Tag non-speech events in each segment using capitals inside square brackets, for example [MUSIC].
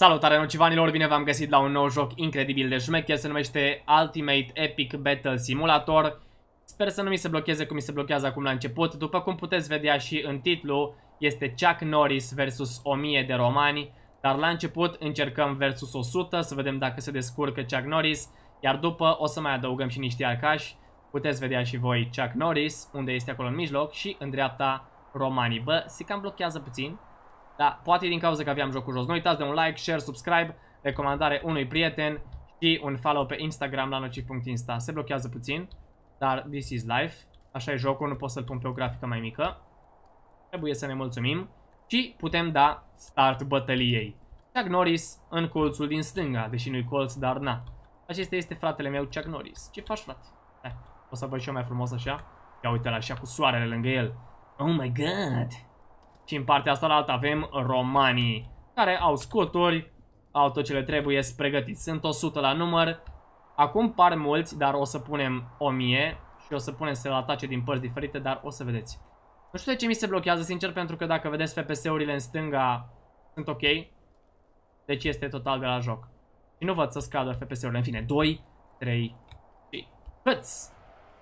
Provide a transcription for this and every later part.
Salutare nocivanilor, bine v-am găsit la un nou joc incredibil de șmecher, se numește Ultimate Epic Battle Simulator. Sper să nu mi se blocheze cum mi se blochează acum la început. După cum puteți vedea și în titlu, este Chuck Norris versus 1000 de romani. Dar la început încercăm versus 100, să vedem dacă se descurcă Chuck Norris. Iar după o să mai adăugăm și niște arcași. Puteți vedea și voi Chuck Norris, unde este acolo în mijloc, și în dreapta romanii. Bă, se cam blochează puțin. Da, poate din cauza că aveam jocul jos. Nu uitați de un like, share, subscribe, recomandare unui prieten și un follow pe Instagram la nociv.insta. Se blochează puțin, dar this is life. Așa e jocul, nu pot să-l pun pe o grafică mai mică. Trebuie să ne mulțumim și putem da start bătăliei. Chuck Norris în colțul din stânga, deși nu-i colț, dar na. Acesta este fratele meu, Chuck Norris. Ce faci, frate? Eh, o să văd și eu mai frumos așa. Ia uite-l așa cu soarele lângă el. Oh my god! Și în partea asta la altă avem romanii, care au scuturi, au tot ce le trebuie pregătiți. Sunt 100 la număr. Acum par mulți, dar o să punem 1000 și o să punem să atace din părți diferite, dar o să vedeți. Nu știu de ce mi se blochează, sincer, pentru că dacă vedeți FPS-urile în stânga sunt ok. Deci este total de la joc. Și nu văd să scadă FPS-urile. În fine, 2, 3 și hăț!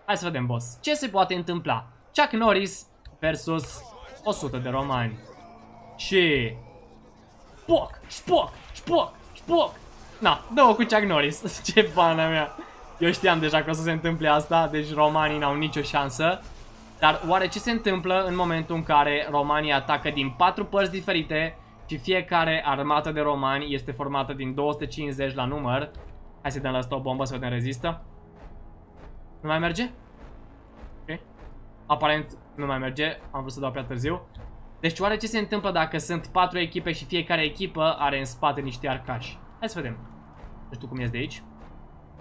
Hai să vedem, boss. Ce se poate întâmpla? Chuck Norris versus 100 de romani. Și... Spoc, spoc, spoc, spoc. Na, dă-o cu Chuck Norris. [LAUGHS] Ce bana mea. Eu știam deja că o să se întâmple asta, deci romanii n-au nicio șansă. Dar oare ce se întâmplă în momentul în care romanii atacă din patru părți diferite și fiecare armată de romani este formată din 250 la număr? Hai să dăm la asta o bombă să vedem rezistă. Nu mai merge? Ok. Aparent nu mai merge, am vrut să dau prea târziu. Deci oare ce se întâmplă dacă sunt patru echipe și fiecare echipă are în spate niște arcași? Hai să vedem. Nu știu cum ies de aici.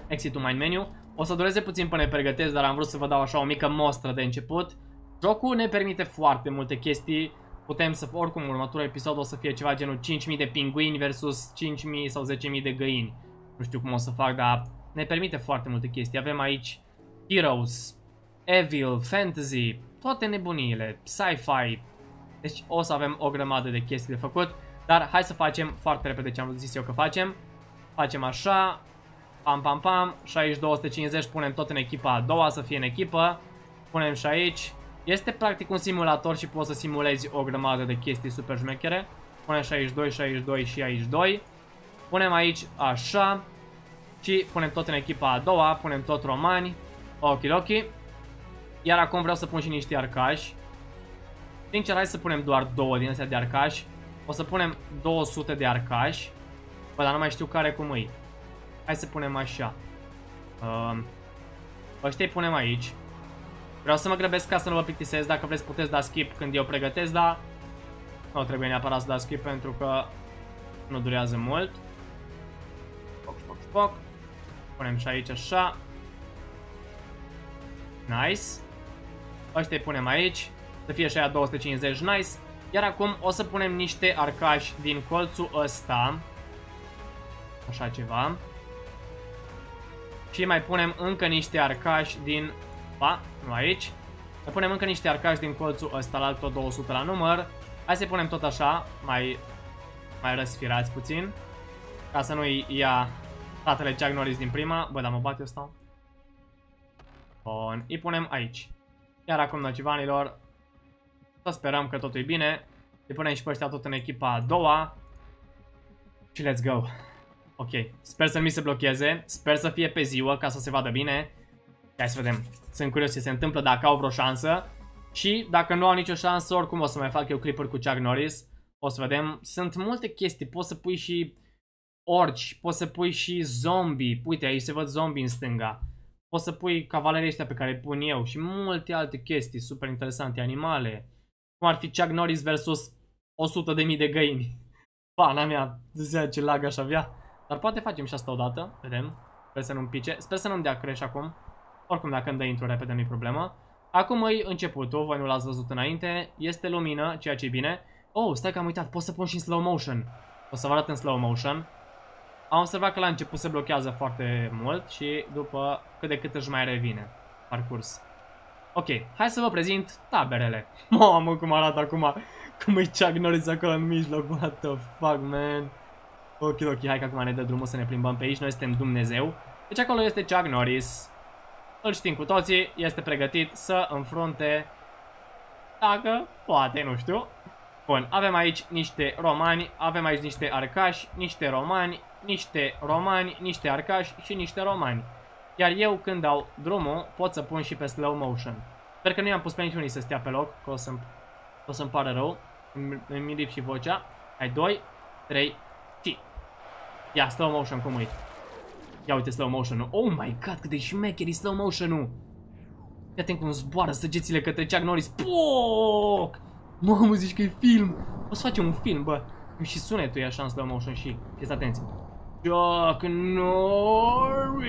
Exit to mind menu. O să dureze puțin până ne pregătesc, dar am vrut să vă dau așa o mică mostră de început. Jocul ne permite foarte multe chestii. Putem să, oricum, următorul episod o să fie ceva genul 5000 de pinguini versus 5000 sau 10000 de găini. Nu știu cum o să fac, dar ne permite foarte multe chestii. Avem aici Heroes, Evil, Fantasy, toate nebuniile, sci-fi. Deci o să avem o grămadă de chestii de făcut. Dar hai să facem foarte repede ce am zis eu că facem. Facem așa. Pam, pam, pam. Și aici 250 punem tot în echipa a doua să fie în echipă. Punem și aici. Este practic un simulator și poți să simulezi o grămadă de chestii super șmechere. Punem și aici 2, și aici 2 și aici 2. Punem aici așa. Și punem tot în echipa a doua. Punem tot romani. Ok, ok. Iar acum vreau să pun și niște arcași. Sincer, hai să punem doar două din astea de arcași. O să punem 200 de arcași. Bă, dar nu mai știu care cum îi. Hai să punem așa. Uh, ăștia îi punem aici. Vreau să mă grăbesc ca să nu vă plictisesc. Dacă vreți puteți da skip când eu pregătesc, dar nu trebuie neapărat să da skip pentru că nu durează mult. Spoc, spoc, spoc. Punem și aici așa. Nice. Ăștia îi punem aici. Să fie și aia 250, nice. Iar acum o să punem niște arcași din colțul ăsta. Așa ceva. Și mai punem încă niște arcași din... Pa, nu aici. Mai punem încă niște arcași din colțul ăsta, la tot 200 la număr. Hai să punem tot așa, mai, mai răsfirați puțin. Ca să nu-i ia fratele Jack Norris din prima. Bă, dar mă bate ăsta. Bun, îi punem aici. Iar acum, nocivanilor, să sperăm că totul e bine. Îi punem și pe ăștia tot în echipa a doua. Și let's go. Ok, sper să nu mi se blocheze. Sper să fie pe ziua ca să se vadă bine. Hai să vedem. Sunt curios ce se întâmplă dacă au vreo șansă. Și dacă nu au nicio șansă, oricum o să mai fac eu clipuri cu Chuck Norris. O să vedem. Sunt multe chestii. Poți să pui și orci. Poți să pui și zombie. Uite, aici se văd zombie în stânga. Poți să pui cavalerii ăștia pe care îi pun eu și multe alte chestii super interesante, animale. Cum ar fi Chuck Norris versus 100.000 de găini. [LAUGHS] Pana mea, zicea ce lag aș avea. Dar poate facem și asta odată, vedem. Sper să nu-mi pice. Sper să nu-mi dea crash acum. Oricum dacă îmi dă intro repede nu-i problemă. Acum e începutul, voi nu l-ați văzut înainte. Este lumină, ceea ce e bine. Oh, stai că am uitat, pot să pun și în slow motion. O să vă arăt în slow motion. Am observat că la început se blochează foarte mult și după cât de cât își mai revine parcurs. Ok, hai să vă prezint taberele. [LAUGHS] Mamă, cum arată acum, cum e Chuck Norris acolo în mijloc, what the fuck, man. Ok, ok, hai că acum ne dă drumul să ne plimbăm pe aici, noi suntem Dumnezeu. Deci acolo este Chuck Norris. Îl știm cu toții, este pregătit să înfrunte, dacă poate, nu știu. Bun, avem aici niște romani, avem aici niște arcași, niște romani, niște romani, niște arcași și niște romani. Iar eu când dau drumul pot să pun și pe slow motion. Sper că nu i-am pus pe niciunii să stea pe loc, că o să-mi o să pară rău. Îmi lip și vocea. Hai, 2, 3, și. Ia, slow motion cum uit. Ia uite slow motion-ul. Oh my god, cât de șmecheri slow motion-ul. Ia atent cum zboară săgețile către Chuck Norris. Poc! Mamă, zici că e film. O să facem un film, bă. Și sunetul e așa în slow motion și fiți atenți. Chuck Norris.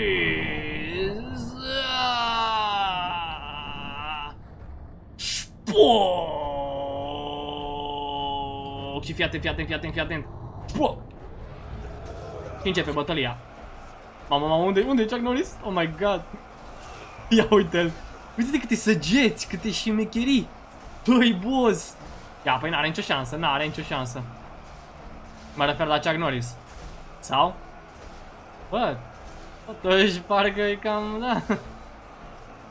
Spoc! Și fii atent, fii atent, fii atent, fii atent. Spoc! Și începe bătălia. Mama, mama, unde, unde e Chuck Norris? Oh my god. Ia uite-l. Uite-te câte săgeți, câte șmecherii. Doi boss. Ia, păi n-are nicio șansă, n-are nicio șansă. Mă refer la Chuck Norris. Sau? Bă, totuși parcă e cam, da.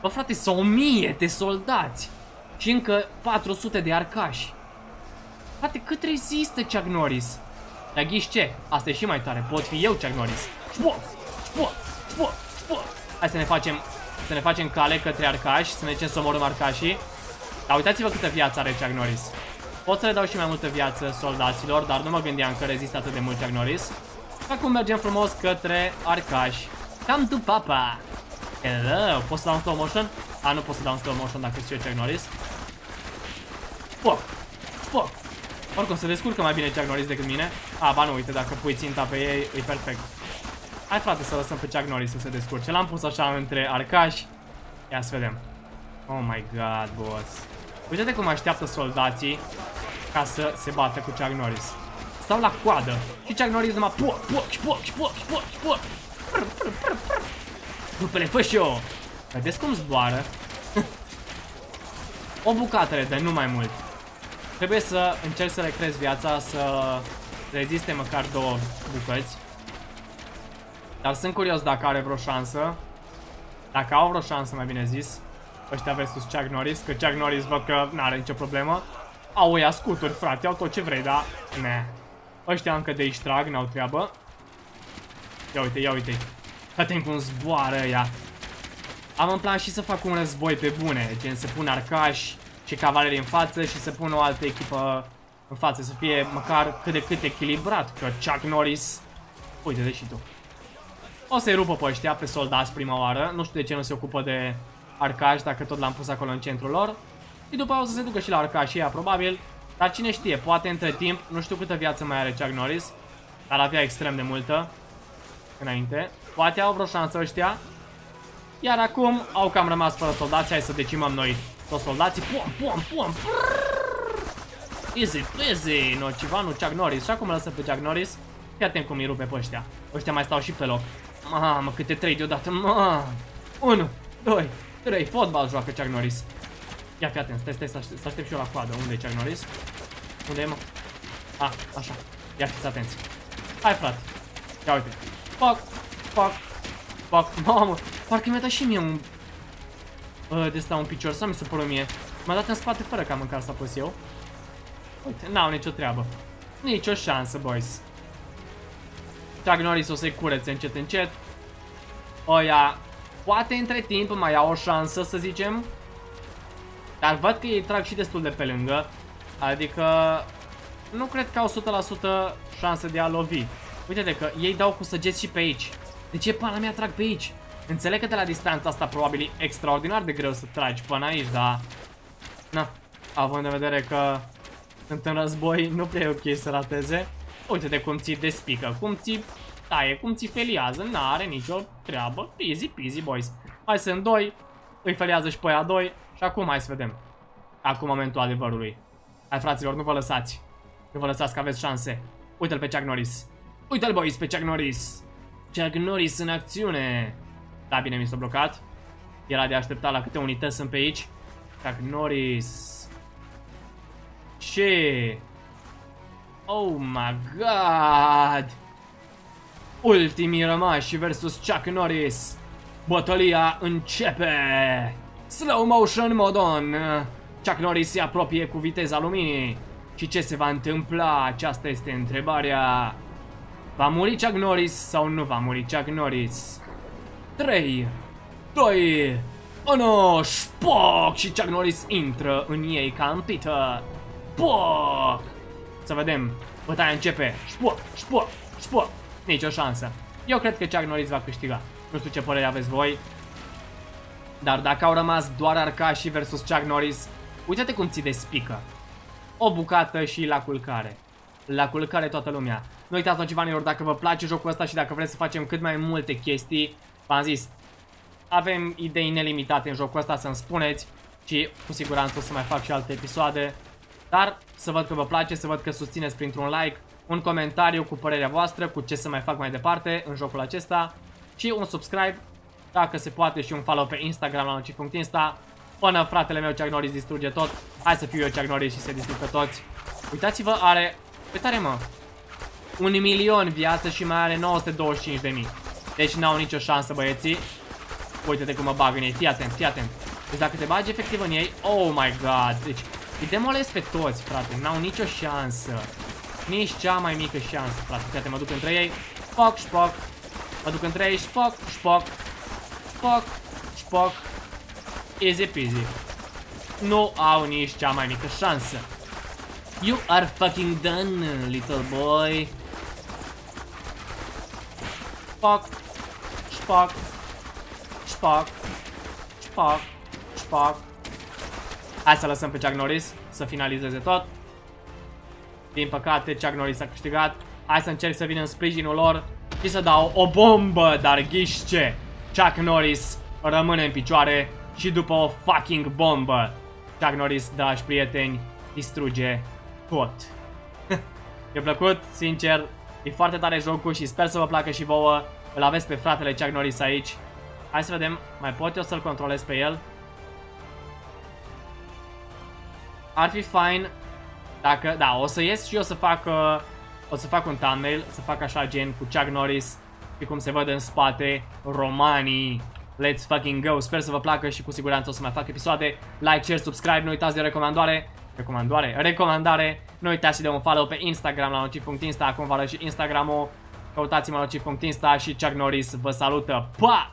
Bă, frate, sunt o mie de soldați. Și încă 400 de arcași. Frate, cât rezistă Chuck Norris? Dar ghiși ce? Asta e și mai tare. Pot fi eu Chuck Norris. Șpo! Șpo! Șpo! Șpo! Hai să ne facem să ne facem cale către arcași, să ne zicem să omorâm arcașii. Dar uitați-vă câtă viață are Chuck Norris. Pot să le dau și mai multă viață soldaților, dar nu mă gândeam că rezistă atât de mult Chuck Norris. Acum mergem frumos către arcași. Come to papa! Hello! Pot să dau un slow motion? A, nu pot să dau un slow motion dacă știu Chuck Norris. Foc! Foc! Oricum se descurcă mai bine Chuck Norris decât mine. A, ba nu, uite, dacă pui ținta pe ei, e perfect. Hai frate să lăsăm pe Chuck Norris să se descurce. L-am pus așa între arcași. Ia să vedem. Oh my god, boss. Uite-te cum așteaptă soldații ca să se bată cu Chuck Norris. Stau la coadă. Și Chuck Norris numai poc, poc, poc, poc, poc, poc. Rupele, fă și eu. Vedeți cum zboară? [LAUGHS] o bucată le dă, nu mai mult. Trebuie să încerc să le crezi viața, să reziste măcar două bucăți. Dar sunt curios dacă are vreo șansă. Dacă au vreo șansă, mai bine zis. Ăștia versus Chuck Norris, că Chuck Norris văd că nu are nicio problemă. Au ea scuturi, frate, au tot ce vrei, dar... Ne. Ăștia încă de aici trag, n-au treabă. Ia uite, ia uite. Atent cum zboară ea. Am în plan și să fac un război pe bune, gen să pun arcași și cavaleri în față și să pun o altă echipă în față, să fie măcar cât de cât echilibrat, că Chuck Norris... Uite, deși tu. O să-i rupă pe ăștia, pe soldați prima oară. Nu știu de ce nu se ocupă de arcași, dacă tot l-am pus acolo în centrul lor. Și după aia o să se ducă și la arcași ea, probabil. Dar cine știe, poate între timp, nu știu câtă viață mai are Chuck Norris. Dar avea extrem de multă. Înainte. Poate au vreo șansă ăștia. Iar acum au cam rămas fără soldați. Hai să decimăm noi toți soldații. Pum, pum, pum. Easy, easy. No, ceva, nu Chuck Norris. Și acum lăsăm pe Chuck Norris. Fii atent cum îi rupe pe ăștia. Ăștia mai stau și pe loc. Mamă, câte trei deodată, mamă. 1, 2, 3, fotbal joacă Chuck Norris. Ia fi atent, stai, stai, să aștept, să aștept și eu la coadă. Unde e Chuck Norris? Unde e, mă? A, așa. Ia fiți atenți. Hai, frate. Ia uite. Fac, fac, fac. Mamă, parcă mi-a dat și mie un... Uh, de ăsta un picior, să mi se pără mie. M-a dat în spate fără ca măcar să apăs eu. Uite, n-au nicio treabă. Nicio șansă, boys. Chuck Norris o să-i curețe încet încet. Oia, poate între timp mai au o șansă să zicem. Dar văd că ei trag și destul de pe lângă. Adică nu cred că au 100% șanse de a lovi. Uite de că ei dau cu săgeți și pe aici. De ce pana mea trag pe aici? Înțeleg că de la distanța asta probabil e extraordinar de greu să tragi până aici, dar... Na, având în vedere că sunt în război, nu prea e ok să rateze. Uite de cum ți despică, cum ți taie, cum ți feliază, n-are nicio treabă. Easy peasy, boys. Mai sunt doi, îi feliază și pe aia doi și acum hai să vedem. Acum momentul adevărului. Hai fraților, nu vă lăsați. Nu vă lăsați că aveți șanse. Uite-l pe Chuck Norris. Uite-l, boys, pe Chuck Norris. Chuck Norris în acțiune. Da, bine, mi s-a blocat. Era de așteptat la câte unități sunt pe aici. Chuck Norris. Ce? Oh my god! Ultimii rămași versus Chuck Norris. Bătălia începe. Slow motion mod on. Chuck Norris se apropie cu viteza luminii. Și ce se va întâmpla? Aceasta este întrebarea. Va muri Chuck Norris sau nu va muri Chuck Norris? 3, 2, 1, șpoc! Și Chuck Norris intră în ei ca în pită. Poc! Să vedem. Bătaia începe. Șpoc, șpoc, șpoc. Nici o șansă. Eu cred că Chuck Norris va câștiga. Nu știu ce părere aveți voi. Dar dacă au rămas doar Arcași versus Chuck Norris, uite-te cum ți despică. O bucată și la culcare. La culcare toată lumea. Nu uitați, nocivanilor, dacă vă place jocul ăsta și dacă vreți să facem cât mai multe chestii, v-am zis, avem idei nelimitate în jocul ăsta să-mi spuneți și cu siguranță o să mai fac și alte episoade. Dar să văd că vă place, să văd că susțineți printr-un like, un comentariu cu părerea voastră, cu ce să mai fac mai departe în jocul acesta și un subscribe, dacă se poate și un follow pe Instagram la noci.insta. Până fratele meu Chuck Norris distruge tot, hai să fiu eu Chuck Norris și se distrugă toți. Uitați-vă, are... Cât are mă? Un milion viață și mai are 925 de mii. Deci n-au nicio șansă băieții. Uite-te cum mă bag în ei, fii atent, fii atent. Deci dacă te bagi efectiv în ei, oh my god, deci îi demolez pe toți, frate, n-au nicio șansă. Nici cea mai mică șansă, frate. Uite, mă duc între ei, spoc, spoc. Mă duc între ei, spoc, spoc. Spoc, spoc. Easy peasy. Nu au nici cea mai mică șansă. You are fucking done, little boy. Spock. Spock. Spock. Spock. Spock. Hai să lăsăm pe Chuck Norris să finalizeze tot. Din păcate, Chuck Norris a câștigat. Hai să încerc să vin în sprijinul lor și să dau o bombă, dar ghiște. Chuck Norris rămâne în picioare și după o fucking bombă, Chuck Norris, dragi prieteni, distruge tot. Mi-a [LAUGHS] plăcut, sincer, e foarte tare jocul și sper să vă placă și vouă. Îl aveți pe fratele Chuck Norris aici. Hai să vedem, mai pot eu să-l controlez pe el? Ar fi fine dacă, da, o să ies și eu să fac, uh, o să fac un thumbnail, să fac așa gen cu Chuck Norris și cum se văd în spate romanii. Let's fucking go! Sper să vă placă și cu siguranță o să mai fac episoade. Like, share, subscribe, nu uitați de recomandare. Recomandare? Recomandare. Nu uitați și de un follow pe Instagram la noci.insta. Acum vă arăt și Instagram-ul. Căutați-mă noci.insta și Chuck Norris vă salută. Pa!